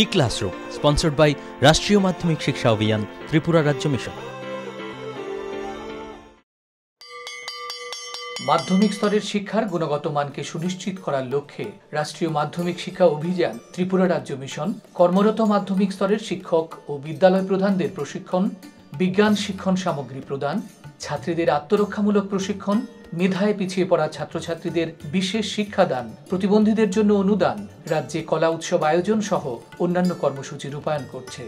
E classroom, sponsored by রাষ্ট্রীয় মাধ্যমিক শিক্ষা অভিযান, ত্রিপুরা রাজ্য মিশন। মাধ্যমিক স্তরের শিক্ষার গুণগত মানকে সুনিশ্চিত করার লক্ষ্যে রাষ্ট্রীয় মাধ্যমিক শিক্ষা অভিযান, ত্রিপুরা রাজ্য মিশন, কর্মরত মাধ্যমিক স্তরের শিক্ষক ও বিদ্যালয় প্রধানদের প্রশিক্ষণ, বিজ্ঞান শিক্ষণ সামগ্রী প্রদান, ছাত্রীদের আত্মরক্ষামূলক প্রশিক্ষণ মেধায় পিছিয়ে পড়া ছাত্রছাত্রীদের বিশেষ শিক্ষাদান, প্রতিবন্ধীদের জন্য অনুদান, রাজ্যে কলা উৎসব আয়োজন সহ অন্যান্য কর্মসূচি রূপায়ণ করছে।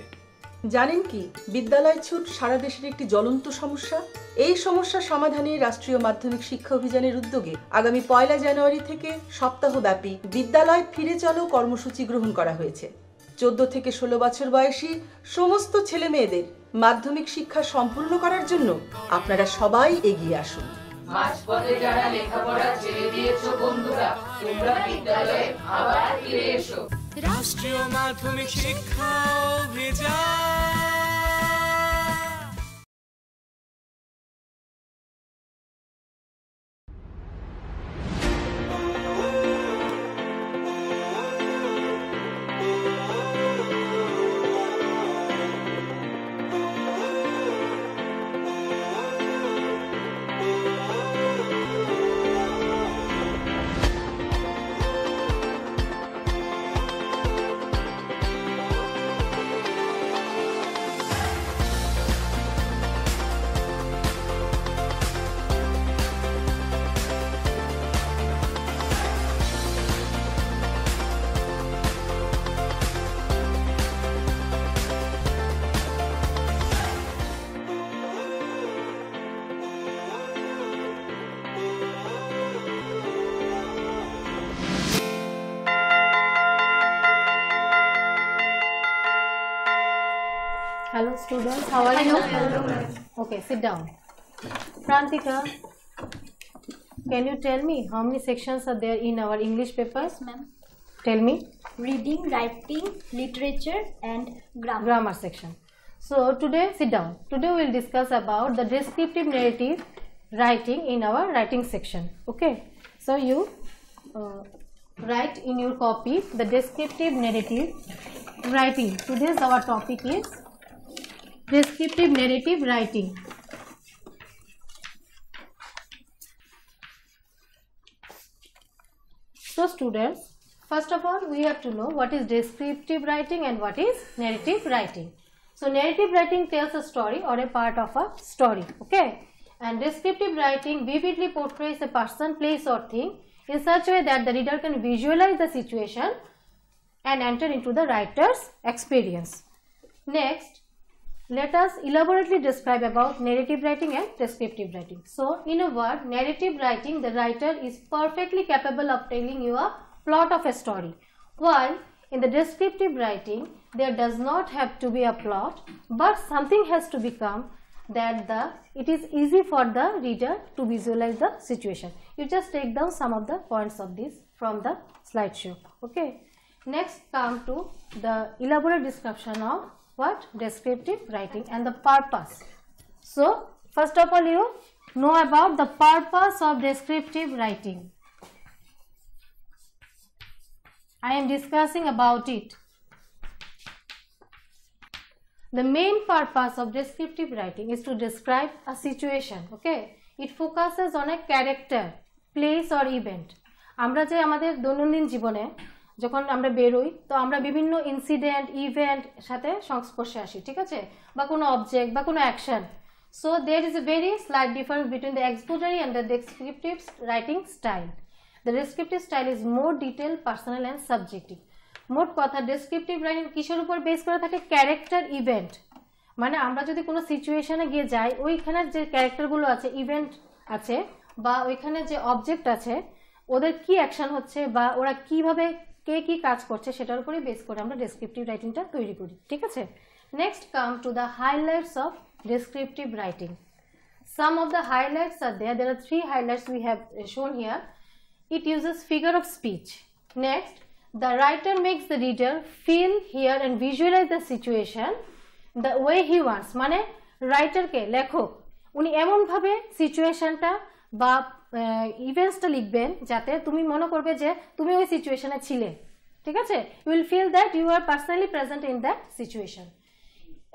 জানেন কি, বিদ্যালয় ছুট সারা দেশের একটি জ্বলন্ত সমস্যা। এই সমস্যা সমাধানে রাষ্ট্রীয় মাধ্যমিক শিক্ষা অভিযানের উদ্যোগে আগামী পয়লা জানুয়ারি থেকে সপ্তাহব্যাপী বিদ্যালয় ফিরে চলো কর্মসূচি গ্রহণ করা হয়েছে। চোদ্দ থেকে ষোলো বছর বয়সী সমস্ত ছেলে মেয়েদের মাধ্যমিক শিক্ষা সম্পূর্ণ করার জন্য আপনারা সবাই এগিয়ে আসুন। মাঝপথে যারা লেখাপড়া ছেড়ে দিয়েছ বন্ধুরা, তোমরা বিদ্যালয়ে আবার ফিরে এসো। রাষ্ট্রীয় মাধ্যমিক শিক্ষা অভিযান। Hello students, how are you? Hello. Okay, sit down. Prantika, can you tell me how many sections are there in our English papers? ma'am. Tell me. Reading, writing, literature, and grammar. Grammar section. So today, sit down. Today we will discuss about the descriptive narrative writing in our writing section. Okay. So you uh, write in your copy the descriptive narrative writing. Today's our topic is descriptive narrative writing. So students, first of all we have to know what is descriptive writing and what is narrative writing. So narrative writing tells a story or a part of a story, okay? And descriptive writing vividly portrays a person, place or thing in such a way that the reader can visualize the situation and enter into the writer's experience. Next, let us elaborately describe about narrative writing and descriptive writing. So, in a word, narrative writing, the writer is perfectly capable of telling you a plot of a story. While in the descriptive writing, there does not have to be a plot, but something has to become that the it is easy for the reader to visualize the situation. You just take down some of the points of this from the slideshow. Okay. Next, come to the elaborate description of what descriptive writing and the purpose. So, first of all, you know about the purpose of descriptive writing. I am discussing about it. The main purpose of descriptive writing is to describe a situation. Okay, it focuses on a character, place or event. আমরা যে আমাদের দৈনন্দিন জীবনে যখন আমরা বেরোই, তো আমরা বিভিন্ন ইনসিডেন্ট ইভেন্ট সাথে সংস্পর্শে আসি, ঠিক আছে? বা কোনো অবজেক্ট বা কোনো action so there is a very slight difference between the expository and the descriptive writing style the descriptive style is more detail personal and subjective মোট কথা ডেসক্রিপটিভ রাইটিং কিসের উপর বেস করে থাকে? ক্যারেক্টার ইভেন্ট মানে আমরা যদি কোনো সিচুয়েশনে গিয়ে যাই ওইখানের যে ক্যারেক্টারগুলো আছে ইভেন্ট আছে, বা ওইখানে যে অবজেক্ট আছে, ওদের কি অ্যাকশন হচ্ছে, বা ওরা কীভাবে কে কি কাজ করছে সেটার উপরে বেস করে আমরা ডেসক্রিপটিভ রাইটিংটা তৈরি করি, ঠিক আছে? Next come to the highlights of descriptive writing some of the highlights are there there three highlights we have shown here it uses figure of speech next the writer makes the reader feel here and visualise the situation the way he wants মানে রাইটারকে লেখক, উনি এমনভাবে সিচুয়েশানটা বা ইভেন্টসটা লিখবেন যাতে তুমি মনে করবে যে তুমি ওই সিচুয়েশনে ছিলে ঠিক আছে you will feel that you are personally present in that situation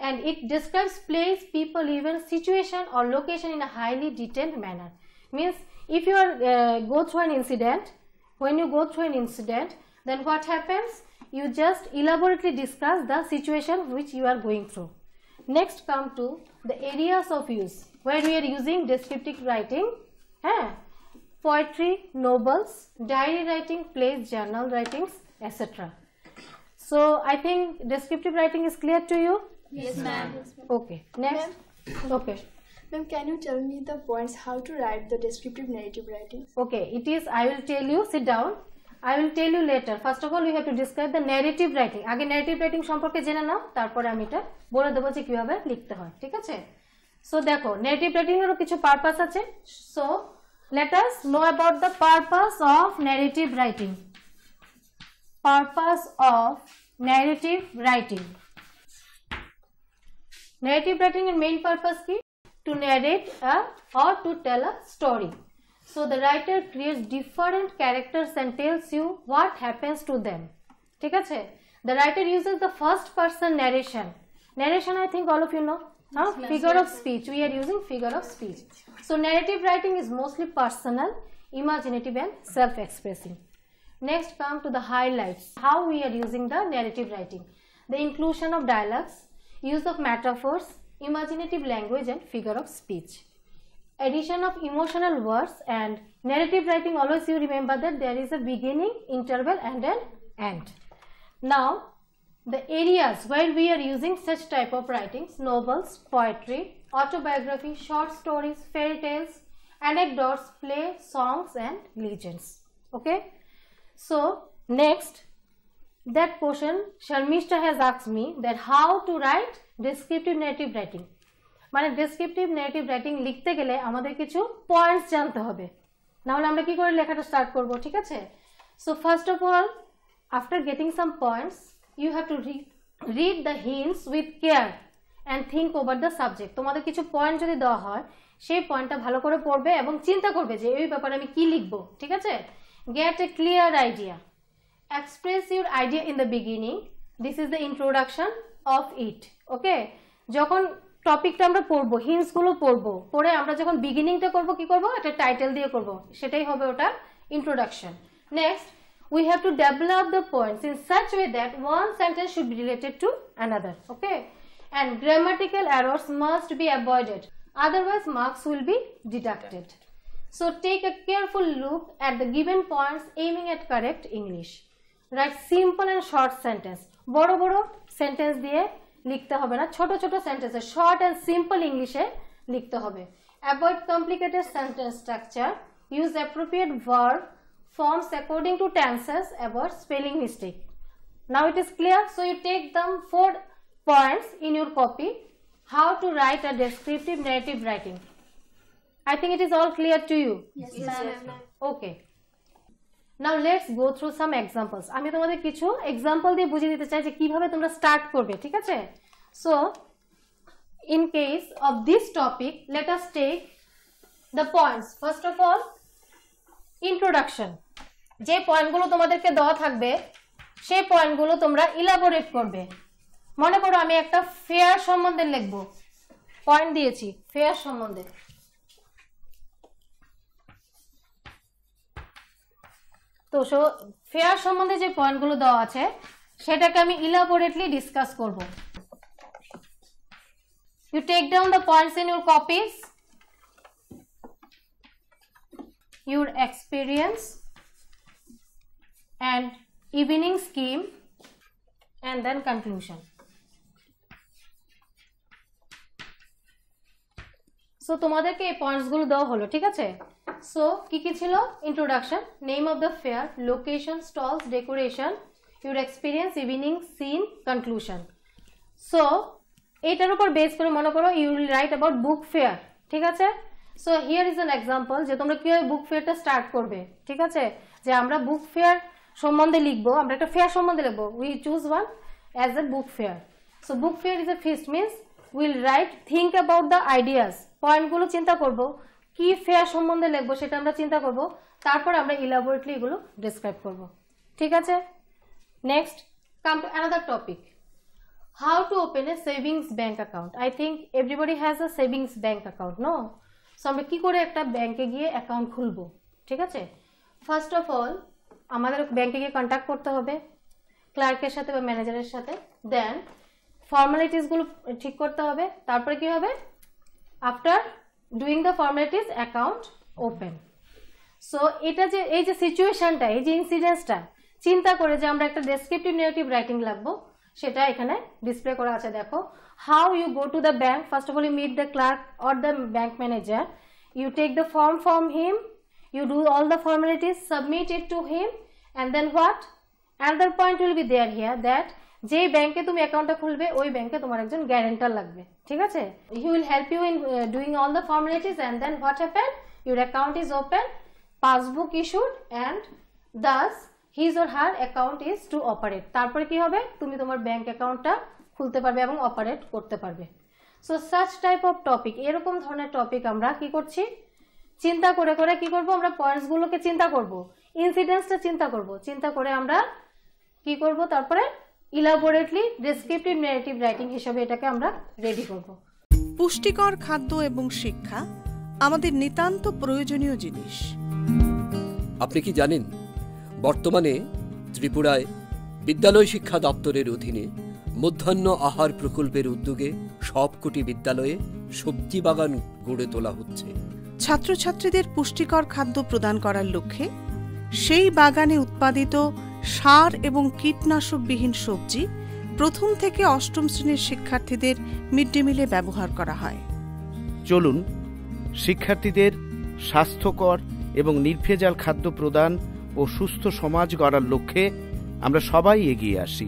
and it describes place people event situation or location in a highly detailed manner means if you are uh, go through an incident when you go through an incident then what happens you just elaborately discuss the situation which you are going through next come to the areas of use where we are using descriptive writing eh? Poetry novels diary writing plays journal writings etc so i think descriptive writing is clear to you Yes, ma'am. okay next Ma okay Ma'am, can you tell me the points how to write the descriptive narrative writing? okay it is i will tell you sit down i will tell you later first of all we have to describe the narrative writing আগে narrative writing সম্পর্কে জেনে নাও তারপরে আমি এটা বলে দেবো যে কীভাবে লিখতে হয় ঠিক আছে সো দেখো narrative writing এরও কিছু পারপাস আছে so let us know about the purpose of narrative writing purpose of narrative writing narrative writing এর main purpose কি to narrate a or to tell a story so the writer creates different characters and tells you what happens to them ঠিক আছে the writer uses the first person narration narration i think all of you know huh? figure of speech. We are using figure of speech. So narrative writing is mostly personal imaginative and self-expressing. Next come to the highlights. How we are using the narrative writing. The inclusion of dialogues use of metaphors imaginative language and figure of speech. Addition of emotional words and narrative writing. Always you remember that there is a beginning interval and an end. Now the areas where we are using such type of writings novels poetry autobiography short stories fairy tales anecdotes play songs and legends okay so next that question Sharmishta has asked me that how to write descriptive narrative writing মানে descriptive negative writing লিখতে গেলে আমাদের কিছু points জানতে হবে নাহলে আমরা কি করে লেখাটা স্টার্ট করব ঠিক আছে so first of all after getting some points you have to read the hints with care and think over the subject তোমাদের কিছু পয়েন্ট যদি দেওয়া হয়, সেই পয়েন্টটা ভালো করে পড়বে এবং চিন্তা করবে যে এই ব্যাপারে আমি কি লিখব, ঠিক আছে? Get a clear idea express your idea in the beginning this is the introduction of it okay যখন টপিকটা আমরা পড়ব হিন্সগুলো পড়ব, পড়ে আমরা যখন বিগিনিংটা করব, কি করব? একটা টাইটেল দিয়ে করব। সেটাই হবে ওটা introduction next we have to develop the points in such way that one sentence should be related to another okay and grammatical errors must be avoided otherwise marks will be deducted so take a careful look at the given points aiming at correct english write simple and short sentence বড় বড় sentence দিয়ে লিখতে হবে না ছোট ছোট সেন্টেন্সে short and simple ইংলিশে লিখতে হবে avoid complicated sentence structure use appropriate verb forms according to tenses avoid spelling mistake now it is clear so you take them four points in your copy how to write a descriptive narrative writing. I think it is all clear to you? Yes, ma'am. okay. Now let's go through some examples আমি তোমাদের কিছু example দিয়ে বুঝিয়ে দিতে চাই যে কীভাবে তোমরা স্টার্ট করবে ঠিক আছে? So in case of this topic let us take the points first of all introduction যে পয়েন্টগুলো তোমাদেরকে দেওয়া থাকবে, সেই পয়েন্টগুলো তোমরা ইলাবোরেট করবে। মনে করো আমি একটা ফেয়ার সম্বন্ধে লিখব। পয়েন্ট দিয়েছি ফেয়ার সম্বন্ধে। তো সো ফেয়ার সম্বন্ধে যে পয়েন্টগুলো দেওয়া আছে, সেটাকে আমি ইলাবোরেটলি ডিসকাস করব। You take down the points in your copies your experience and evening scheme and then conclusion. So তোমাদেরকে এই পয়েন্টসগুলো দেওয়া হলো, ঠিক আছে? সো কি কি ছিল? Introduction name of the fair location stalls decoration your experience evening scene conclusion so এইটার উপর বেস করে মনে করো you write about book fair ঠিক আছে? So here is an example যে তোমরা কীভাবে বুক ফেয়ারটা স্টার্ট করবে, ঠিক আছে? যে আমরা বুক ফেয়ার সম্বন্ধে লিখব, আমরা একটা ফেয়ার সম্বন্ধে লিখব। We choose one as a book fair so book fair is a feast means will write think about the ideas পয়েন্টগুলো চিন্তা করব, কি ফেয়ার সম্বন্ধে লিখব সেটা আমরা চিন্তা করব, তারপর আমরা ইলাবোরেটলি এগুলো ডিসক্রাইব করব। ঠিক আছে? Next come to another topic how to open a savings bank account? I think everybody has a savings bank account, no? So, আমরা কি করে একটা ব্যাংকে গিয়ে অ্যাকাউন্ট খুলবো? ঠিক আছে? ফার্স্ট অফ অল আমাদের ব্যাংকে গিয়ে কন্ট্যাক্ট করতে হবে ক্লার্কের সাথে বা ম্যানেজারের সাথে। দেন ফর্মালিটিসগুলো ঠিক করতে হবে। তারপরে কি হবে? After doing the formalities account open so এটা যে, এই যে সিচুয়েশনটা এই যে ইনসিডেন্সটা চিন্তা করে যে আমরা একটা ডেসক্রিপটিভ নেগেটিভ রাইটিং লাগবো। সেটা এখানে ডিসপ্লে করা আছে, দেখো। How you go to the bank first of all you meet the clerk or the bank manager you take the form from him you do all the formalities, submit it to him, and then what? Another point will be there here that যে ব্যাংকে তুমি অ্যাকাউন্টটা খুলবে, ওই ব্যাংকে তোমার একজন guarantor লাগবে, ঠিক আছে? He will help you in doing all the formalities and then what happen your account is open passbook issued and thus his or her account is to operate তারপরে কি হবে? তুমি তোমার ব্যাংক অ্যাকাউন্টটা খুলতে পারবে এবং অপারেট করতে পারবে। So such type of topic এরকম ধরনের টপিক আমরা কি করছি? চিন্তা করে করে কি করব? আমরা পয়েন্টসগুলোকে চিন্তা করব। ইনসিডেন্সটা চিন্তা করব। চিন্তা করে আমরা কি করব? তারপরে ইলাবোরেটলি ডেসক্রিপটিভ নেগেটিভ রাইটিং হিসেবে এটাকে আমরা রেডি করব। পুষ্টিকর খাদ্য এবং শিক্ষা আমাদের নিতান্ত প্রয়োজনীয় জিনিস। আপনি কি জানেন বর্তমানে ত্রিপুরায় বিদ্যালয় শিক্ষা দপ্তরের অধীনে মধ্যাহ্ন আহার প্রকল্পের উদ্যোগে সবকটি বিদ্যালয়ে সবজি বাগান গড়ে তোলা হচ্ছে। ছাত্রছাত্রীদের পুষ্টিকর খাদ্য প্রদান করার লক্ষ্যে সেই বাগানে উৎপাদিত সার এবং কীটনাশকবিহীন সবজি প্রথম থেকে অষ্টম শ্রেণির শিক্ষার্থীদের মিড ডে মিলে ব্যবহার করা হয়। চলুন শিক্ষার্থীদের স্বাস্থ্যকর এবং নির্ভেজাল খাদ্য প্রদান ও সুস্থ সমাজ গড়ার লক্ষ্যে আমরা সবাই এগিয়ে আসি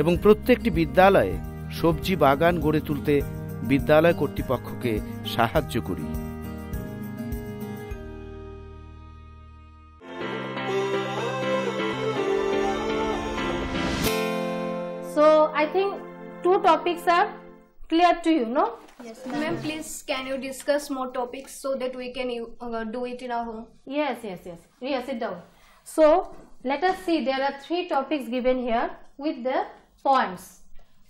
এবং প্রত্যেকটি বিদ্যালয়ে সবজি বাগান গড়ে তুলতে বিদ্যালয় কর্তৃপক্ষকে সাহায্য করি So I think two topics are clear to you, no? Yes, ma'am. Please, can you discuss more topics so that we can uh, do it in our home? Yes, yes, yes. Yes, sit down. So let us see. There are three topics given here with the points.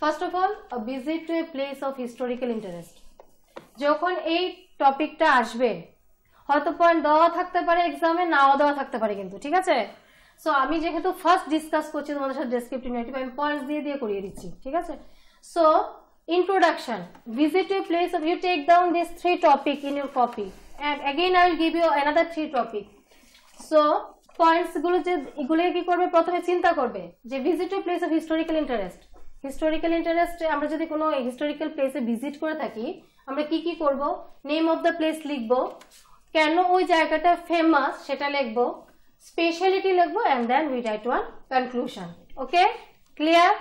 First of all, a visit to a place of historical interest. যখন এই টপিকটা আসবে হয়তো point দেওয়া থাকতে পারে এক্সামে নাও দেওয়া থাকতে পারে কিন্তু ঠিক আছে সো আমি যেহেতু ফার্স্ট ডিসকাস করছি তোমাদের সাথে ডেসক্রিপটিভ নেগেটিভ আমি পয়েন্টস দিয়ে দিয়ে করিয়ে দিচ্ছি ঠিক আছে so introduction visit a place of you take down these three topic in your copy and again i will give you another three topic so পয়েন্টসগুলো যে এগুলো কি করবে? প্রথমে চিন্তা করবে যে visit to place of historical interest historical interest আমরা যদি কোনো হিস্টোরিক্যাল প্লেসে ভিজিট করে থাকি আমরা কি কি করব? নেম অফ দ্য প্লেস লিখব। কেন ওই জায়গাটা ফেমাস সেটা লিখব। স্পেশালিটি লিখব and then we write one conclusion okay clear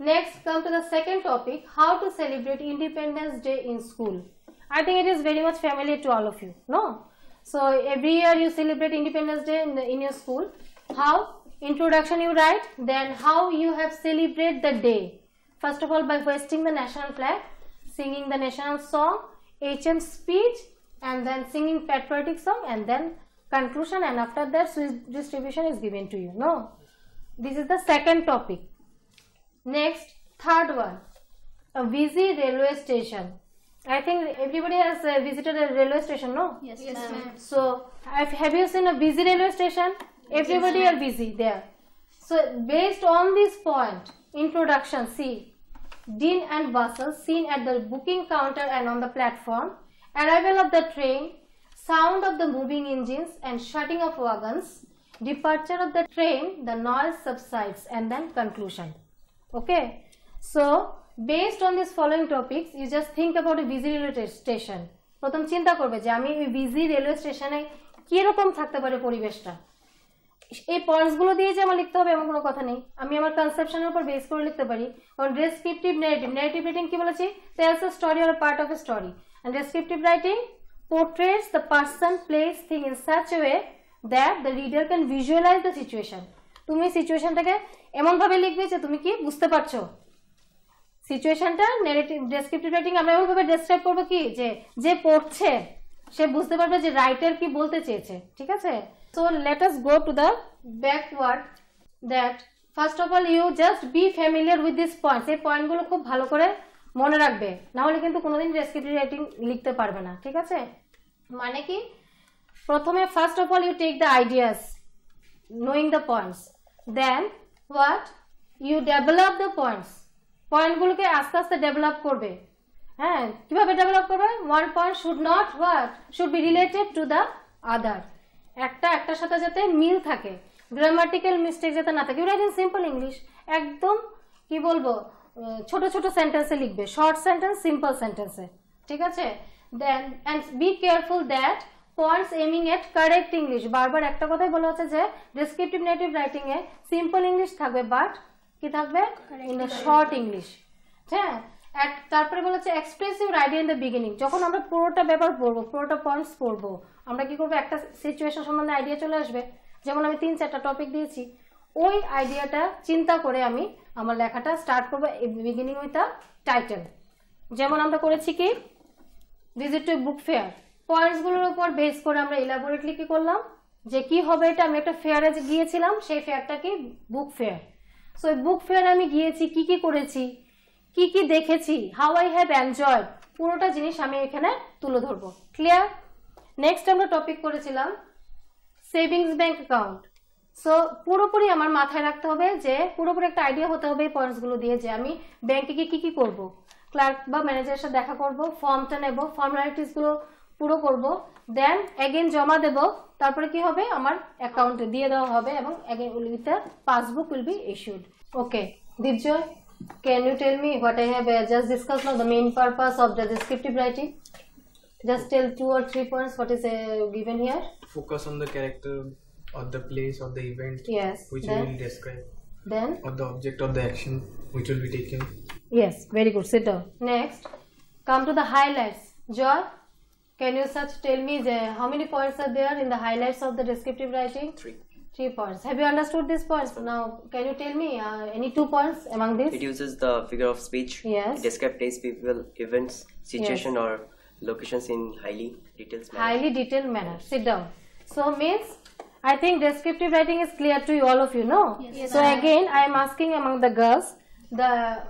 Next, come to the second topic how to celebrate Independence Day in school. I think it is very much familiar to all of you. No? So, every year you celebrate Independence Day in, the, in your school. How? Introduction you write, then how you have celebrate the day. First of all, by hoisting the national flag, singing the national song, HM speech, and then singing patriotic song, and then conclusion, and after that, Swiss distribution is given to you. No? This is the second topic. Next, third one, a busy railway station. I think everybody has uh, visited a railway station, no? Yes, Yes, ma'am. ma'am. So, have, have you seen a busy railway station? Everybody are busy there. So, based on this point, introduction, see, din and bustle seen at the booking counter and on the platform, arrival of the train, sound of the moving engines and shutting of wagons, departure of the train, the noise subsides, and then conclusion. Okay, so based on these following topics, you just think about a busy railway station. প্রথম চিন্তা করবে যে আমি ওই busy railway স্টেশনে কীরকম থাকতে পারে পরিবেশটা? এই পয়েন্টসগুলো দিয়ে যে আমার লিখতে হবে এমন কোনো কথা নেই। আমি আমার কনসেপশনের উপর বেস করে লিখতে পারি। কারণ ডেসক্রিপটিভ নেগেটিভ নেগেটিভ রাইটিং কি বলেছি? Tells a story or part of a story and descriptive writing the person place thing in such a way that the reader can visualize the situation. তুমি সিচুয়েশনটাকে এমনভাবে লিখবে যে তুমি কি বুঝতে পারছ? সিচুয়েশনটা নেগেটিভ ডেসক্রিপটিভ রাইটিং আমরা এমন ভাবে ডেসক্রাইব করব কি? যে যে পড়ছে, সে বুঝতে পারবে যে রাইটার কি বলতে চেয়েছে, ঠিক আছে? So let us go to the backward that first of all you just be familiar with this points এই পয়েন্টগুলো খুব ভালো করে মনে রাখবে। না হলে কিন্তু কোনোদিন ডেসক্রিপটিভ রাইটিং লিখতে পারবে না, ঠিক আছে? মানে কি? প্রথমে first of all you take the ideas knowing the points then what you develop the points পয়েন্টগুলোকে আস্তে আস্তে ডেভেলপ করবে। হ্যাঁ কীভাবে ডেভেলপ করবে? One point should not what should be related to the other একটা, একটার সাথে যাতে মিল থাকে গ্রামাটিক্যাল মিস্টেক যাতে না থাকে। রাইট ইন সিম্পল ইংলিশ একদম, কি বলব ছোট ছোট সেন্টেন্সে লিখবে শর্ট সেন্টেন্স সিম্পল সেন্টেন্সে ঠিক আছে? Then and be careful that points aiming at correct English বারবার একটা কথাই বলা হচ্ছে যে ডেসক্রিপটিভ নেটিভ রাইটিংয়ে সিম্পল ইংলিশ থাকবে বাট কি থাকবে? ইন দ্য শর্ট ইংলিশ হ্যাঁ? তারপরে বলেছে expressive idea in the beginning যখন আমরা পুরোটা ব্যাপার পড়ব পুরোটা পয়েন্টস পড়ব আমরা কি করব? একটা সিচুয়েশন সম্বন্ধে আইডিয়া চলে আসবে। যেমন আমি তিন চারটা টপিক দিয়েছি। ওই আইডিয়াটা চিন্তা করে আমি আমার লেখাটা স্টার্ট করব বিগিনিং উইথ আ টাইটেল যেমন আমরা করেছি কি? ভিজিট টু বুক ফেয়ার পয়েন্টসগুলোর উপর বেস করে আমরা ইলাবোরেটলি কি করলাম? যে কি হবে এটা আমি একটা ফেয়ারে গিয়েছিলাম সেই ফেয়ারটা কি? Book fair so book fair আমি গিয়েছি, কি কি করেছি, কি কি দেখেছি হাউ আই হ্যাভ এনজয়েড পুরোটা জিনিস আমি এখানে তুলে ধরবো। ক্লিয়ার নেক্সট আমরা টপিক করেছিলাম সেভিংস ব্যাংক অ্যাকাউন্ট সো পুরোপুরি আমার মাথায় রাখতে হবে যে, পুরোপুরি একটা আইডিয়া হতে হবে এই পয়েন্টসগুলো দিয়ে যে আমি ব্যাংকে গিয়ে কী কী করব। ক্লার্ক বা ম্যানেজারের সাথে দেখা করব ফর্মটা নেব ফর্মালিটিসগুলো পুরো করব। দেন এগেন জমা দেব তারপরে কি হবে আমার অ্যাকাউন্টে দিয়ে দেওয়া হবে এবং again with the passbook will be issued okay Dipjoy can you tell me what I have uh, just discussed now the main purpose of the descriptive writing just tell two or three points what is uh, given here focus on the character or the place or the event Yes, which then- we will describe then or the object of the action which will be taken Yes, very good. Sit down. Next, come to the highlights. Joy, can you such tell me the, how many points are there in the highlights of the descriptive writing? Three. Three points. Have you understood these points? Now, can you tell me uh, any two points among these? It uses the figure of speech Yes. to describe people, events, situation, or locations in highly detailed manner. Highly detailed manner. Sit down. So means I think descriptive writing is clear to you, all of you, no? Yes, so again, I am asking among the girls the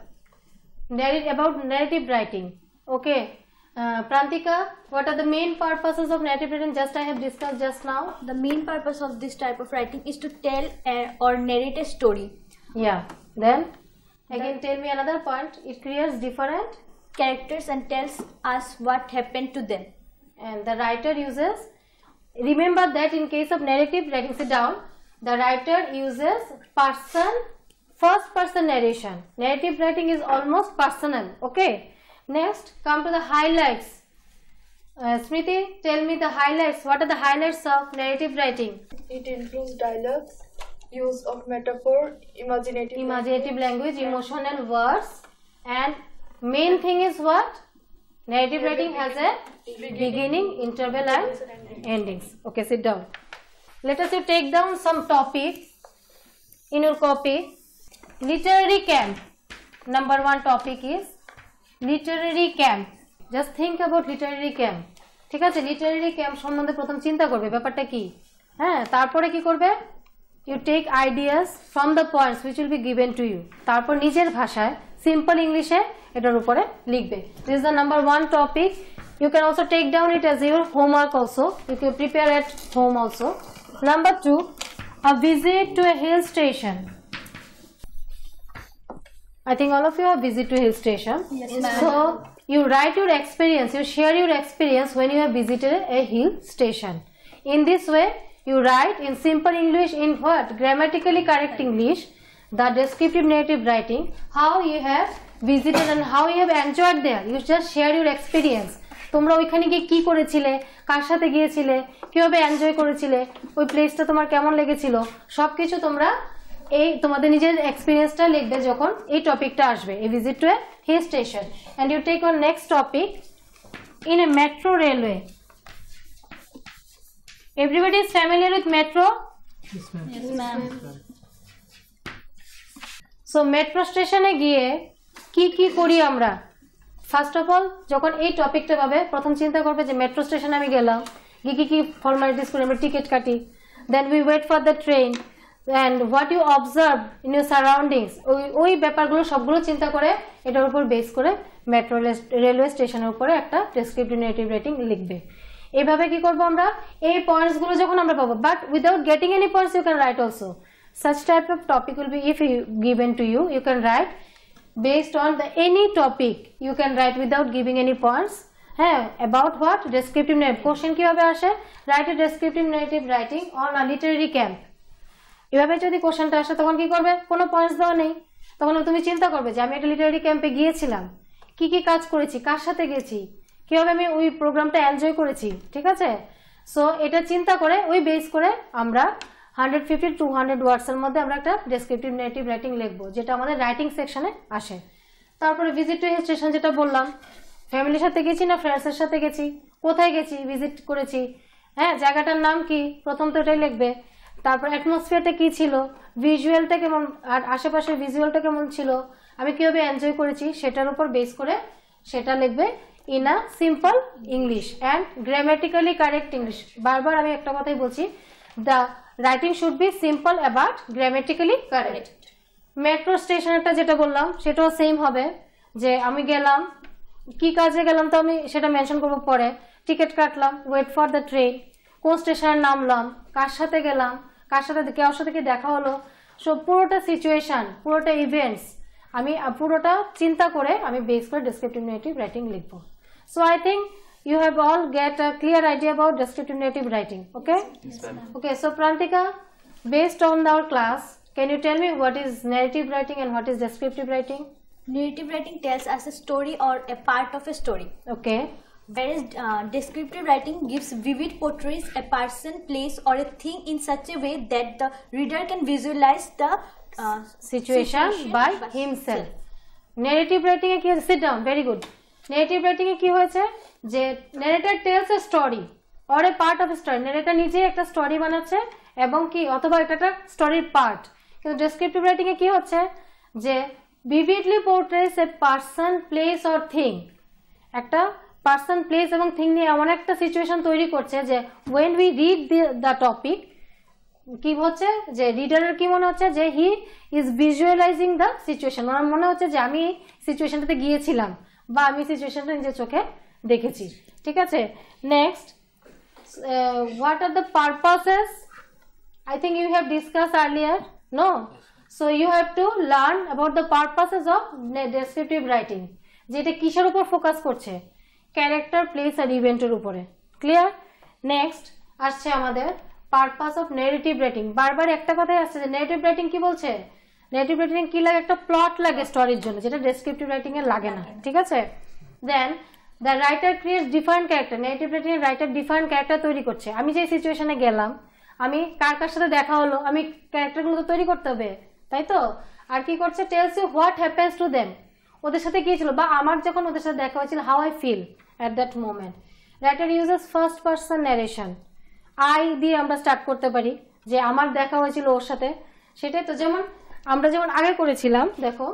narrate about narrative writing. Okay. Uh, Prantika, what are the main purposes of narrative writing? Just I have discussed just now. The main purpose of this type of writing is to tell or narrate a story. Yeah. Then again, tell me another point. It creates different characters and tells us what happened to them. And the writer uses. Remember that in case of narrative writing, sit down. The writer uses person, first person narration. Narrative writing is almost personal. Okay. Next, come to the highlights. Uh, Smriti, tell me the highlights. What are the highlights of narrative writing? It includes dialogues, use of metaphor, imaginative, Imaginative language, emotional words, and main thing is what? Narrative writing has a beginning, interval, and endings. Okay, sit down. Let us you take down some topics in your copy. Literary camp. Number one topic is literary camp just think about literary camp ঠিক আছে? Literary camp সম্বন্ধে প্রথম চিন্তা করবে। ব্যাপারটা কি? হ্যাঁ তারপরে কি করবে? You take ideas from the points which will be given to you তারপর নিজের ভাষায় সিম্পল ইংলিশে এটার উপরে লিখবে। This is the number one topic you can also take down it as your homework also you can prepare at home also number two a visit to a hill station I think all of you have visited to hill station. Yes, ma'am. So you write your experience, you share your experience when you have visited a hill station. In this way, you write in simple English in what? Grammatically correct English, the descriptive narrative writing, how you have visited and how you have enjoyed there. You just share your experience. তোমরা ওইখানে গিয়ে কি করেছিলে কার সাথে গিয়েছিলে কীভাবে enjoy করেছিলে ওই প্লেসটা তোমার কেমন লেগেছিল সবকিছু তোমরা এই তোমাদের নিজের এক্সপিরিয়েন্সটা লিখবে যখন এই টপিকটা আসবে এই visit to a hill station and you take on next topic in a metro railway everybody is familiar with metro so metro স্টেশনে গিয়ে কি কি করি আমরা? ফার্স্ট অফ অল যখন এই টপিকটা পাবে প্রথম চিন্তা করবে যে মেট্রো স্টেশনে আমি গেলাম। গিয়ে কি কি ফর্মালিটিস করি আমরা টিকিট কাটি। Then we wait for the train and what you observe in your surroundings, ওই ওই ব্যাপারগুলো সবগুলো চিন্তা করে এটার উপর বেস করে মেট্রো রেলওয়ে স্টেশনের উপরে একটা প্রেসক্রিপটিভ নেগেটিভ রেটিং লিখবে। এভাবে কি করব আমরা? এই পয়েন্টসগুলো যখন আমরা পাবো but without getting any points you can write also such type of topic will be if you given to you you can write based on the any topic you can write without giving any points হ্যাঁ about what descriptive negative question কীভাবে আসে? Write a descriptive negative writing on a literary camp এভাবে যদি কোশ্চেনটা আসে, তখন কি করবে? কোনো পয়েন্টস দেওয়া নেই। তখন তুমি চিন্তা করবে যে, আমি একটা লিটারারি ক্যাম্পে গিয়েছিলাম। কি কি কাজ করেছি? কার সাথে গেছি? কীভাবে আমি ওই প্রোগ্রামটা এনজয় করেছি? ঠিক আছে? সো এটা চিন্তা করে, ওই বেস করে আমরা হান্ড্রেড ফিফটি টু হান্ড্রেড ওয়ার্ডসের মধ্যে আমরা একটা ডেসক্রিপটিভ নেটিভ রাইটিং লিখব, যেটা আমাদের রাইটিং সেকশনে আসে। তারপরে ভিজিট টু হিল স্টেশন যেটা বললাম ফ্যামিলির সাথে গেছি না ফ্রেন্ডসের সাথে গেছি? কোথায় গেছি? ভিজিট করেছি। হ্যাঁ জায়গাটার নাম কি? প্রথম তো এটাই লিখবে। তারপর অ্যাটমসফিয়ারটা কি ছিল? ভিজুয়ালটা কেমন? আর আশেপাশের ভিজুয়ালটা কেমন ছিল? আমি কীভাবে এনজয় করেছি? সেটার উপর বেস করে সেটা লিখবে in a simple English and grammatically correct English বারবার আমি একটা কথাই বলছি the writing should be simple about grammatically correct metro স্টেশনেরটা যেটা বললাম, সেটাও সেম হবে, যে আমি গেলাম, কি কাজে গেলাম তো আমি সেটা মেনশন করব পরে। টিকিট কাটলাম ওয়েট ফর দ্য ট্রেন কোন স্টেশনে নামলাম, কার সাথে গেলাম কার সাথে কেউ সাথে কি দেখা হলো? সো পুরোটা সিচুয়েশন পুরোটা ইভেন্টস আমি পুরোটা চিন্তা করে আমি বেস করে ডিসক্রিপটিভ নেগেটিভ রাইটিং লিখব। So I think you have all get a clear idea about descriptive negative writing okay okay so Prantika based on the other class can you tell me what is negative writing and what is descriptive writing negative writing tells us a story or a part of a story okay Whereas uh, descriptive writing gives vivid portrays a person, place, or a thing in such a way that the reader can visualize the uh, situation situation, by himself narrative writing এ কি আছে sit down very good narrative writing এ কি হয়েছে যে narrator tells a story or a part of a story narrator নিজেই একটা story বানাচ্ছে এবং কি অথবা এটা একটা স্টোরির পার্ট কিন্তু ডেসক্রিপটিভ রাইটিং এ কি হচ্ছে যে vividly portrays a person place or thing একটা পার্সন প্লেস এবং থিং নিয়ে এমন একটা সিচুয়েশন তৈরি করছে যে when we read the topic কি হচ্ছে যে রিডারের কি মনে হচ্ছে যে he is visualizing the situation ওনার মনে হচ্ছে যে আমি সিচুয়েশনটাতে গিয়েছিলাম বা আমি সিচুয়েশনটা নিজের চোখে দেখেছি ঠিক আছে next what are the purposes I think you have discussed earlier. No. So you have to learn about the purposes of ne- writing writing. যেটা কিসের উপর ফোকাস করছে ক্যারেক্টার প্লেস আর ইভেন্টের উপরে। ক্লিয়ার নেক্সট আসছে আমাদের পারপাস অফ নেগেটিভ রাইটিং বারবার একটা কথাই আসছে যে নেগেটিভ রাইটিং কি বলছে? নেগেটিভ রাইটিং কি লাগে? একটা প্লট লাগে স্টোরির জন্য, যেটা ডেসক্রিপটিভ রাইটিং এর লাগে না। ঠিক আছে? Then the writer create different character negative এর রাইটার ডিফারেন্ট ক্যারেক্টার তৈরি করছে। আমি যে সিচুয়েশনে গেলাম, আমি কার কার সাথে দেখা হলো, আমি ক্যারেক্টারগুলো তো তৈরি করতে হবে, তাই তো? আর কি করছে? Tells you what happens to them ওদের সাথে কি ছিল বা আমার যখন ওদের সাথে দেখা হয়েছিল how I feel at that moment writer uses first person narration I দিয়ে আমরা স্টার্ট করতে পারি যে আমার দেখা হয়েছিল ওর সাথে। সেটাই তো যেমন আমরা যেমন আগে করেছিলাম, দেখো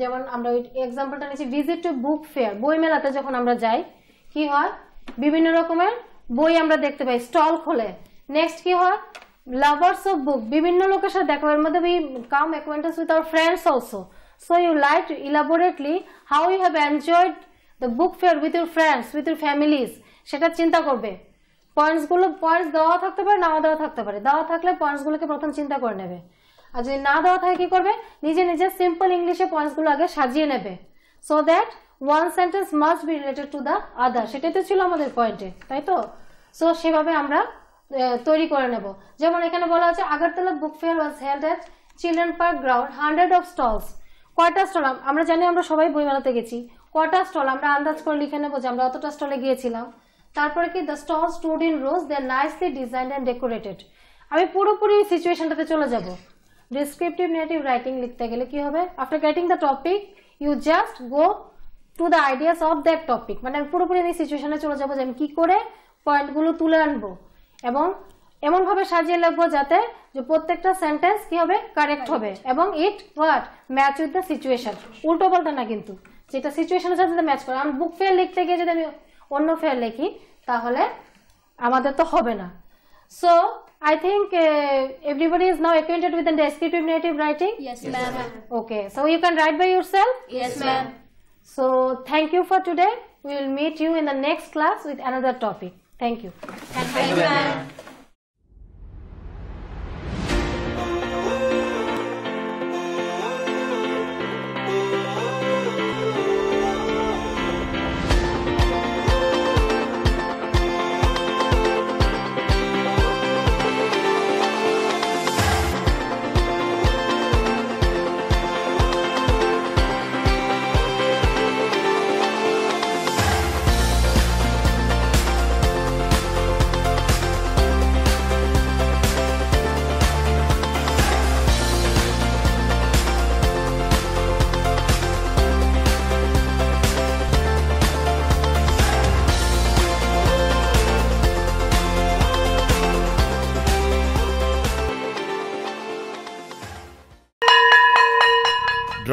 যেমন আমরা ওই এক্সাম্পলটা নিয়েছি ভিজিট টু বুক ফেয়ার বই মেলাতে যখন আমরা যাই, কি হয়? বিভিন্ন রকমের বই আমরা দেখতে পাই, স্টল খোলে। নেক্সট কি হয়? লাভার্স অফ বুক বিভিন্ন লোকের সাথে দেখা। এর মধ্যে we come acquaintance with our friends also so you like elaborately how you have enjoyed the book fair with your friends with your families সেটা চিন্তা করবে। পয়েন্টসগুলো পয়েন্টস দেওয়া থাকতে পারে, নাও দেওয়া থাকতে পারে। দেওয়া থাকলে পয়েন্টসগুলোকে প্রথম চিন্তা করে নেবে। আর যদি না দেওয়া থাকে কি করবে? নিজে নিজে সিম্পল ইংলিশে পয়েন্টসগুলো আগে সাজিয়ে নেবে। So that one sentence must be related to the other সেটাই তো ছিল আমাদের পয়েন্টে তাই তো? সো সেভাবে আমরা তৈরি করে নেব। যেমন এখানে বলা আছে Agartala book fair was held at children park ground hundred of stalls কয়টা স্টল? আমরা জানি আমরা সবাই বইমেলাতে গেছি। কয়টা স্টল? আমরা আন্দাজ করে লিখে নেব যে আমরা অতটা স্টলে গিয়েছিলাম। তারপরে কি the stall stood in rows they nicely design and decorated আমি পুরোপুরি সিচুয়েশনটাতে চলে যাব। ডিসক্রিপটিভ নেটিভ রাইটিং লিখতে গেলে কি হবে? After getting the topic you just go to the ideas of that topic মানে আমি পুরোপুরি এই সিচুয়েশনে চলে যাব যে আমি কি করে পয়েন্টগুলো তুলে আনব। এবং এমন ভাবে সাজিয়ে লাগবো যাতে যে প্রত্যেকটা সেন্টেন্স কি হবে? কারেক্ট হবে। এবং it what match with the situation উল্টো বলতে না কিন্তু। যেটা সিচুয়েশনের সাথে ম্যাচ করে। আমি বুক ফেয়ার লিখতে গিয়ে যদি আমি অন্য ফেয়ার লিখি তাহলে আমাদের তো হবে না। So I think everybody is now acquainted with the descriptive negative writing yes ma'am okay so you can write by your self yes ma'am so thank you for today will meet you in the next class with another topic thank you thank you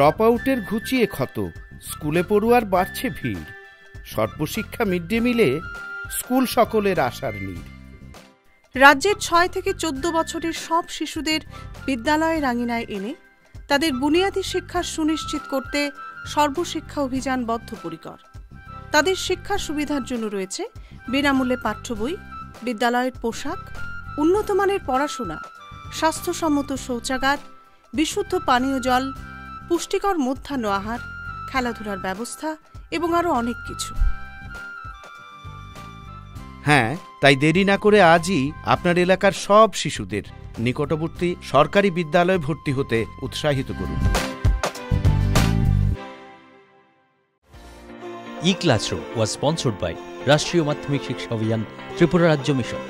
drop আউটের ঘুচিয়ে ক্ষত, স্কুলে পড়ুয়ার বাড়ছে ভিড়। সর্বশিক্ষা mid day মিলে school সকলের আশার নীড়। রাজ্যের ছয় থেকে চোদ্দ বছরের সব শিশুদের বিদ্যালয়ের আঙিনায় এনে তাদের বুনিয়াদী শিক্ষা সুনিশ্চিত করতে সর্বশিক্ষা অভিযান বদ্ধপরিকর। তাদের শিক্ষার সুবিধার জন্য রয়েছে বিনামূল্যে পাঠ্য বই, বিদ্যালয়ের পোশাক, উন্নতমানের পড়াশোনা, স্বাস্থ্যসম্মত শৌচাগার, বিশুদ্ধ পানীয় জল পুষ্টিকর মধ্যাহ্ন আহার খেলাধুলার ব্যবস্থা এবং আরও অনেক কিছু। হ্যাঁ তাই দেরি না করে আজই আপনার এলাকার সব শিশুদের নিকটবর্তী সরকারি বিদ্যালয়ে ভর্তি হতে উৎসাহিত করুন। E classroom was sponsored by Rashtriya Madhyamik Shiksha অভিযান ত্রিপুরা রাজ্য মিশন।